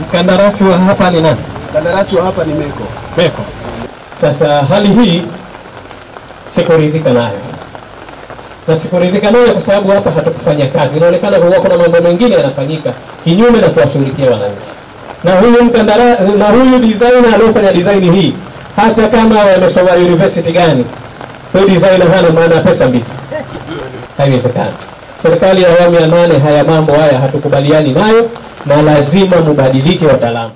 Mkandarasi wa hapa ni nani? Kandarasi wa hapa ni Meko. Meko. Sasa hali hii sikuridhika nayo na sikuridhika nayo kwa sababu hapa hatukufanya kazi. Inaonekana kuwa kuna mambo mengine yanafanyika kinyume na kuwashughulikia wananchi, na huyu mkandara, na huyu designer aliyofanya design hii, hata kama wamesoma university gani, huyu designer hana maana ya pesa mbili, haiwezekani. Serikali ya awamu ya nane, haya mambo haya hatukubaliani nayo, na lazima mubadilike wataalamu.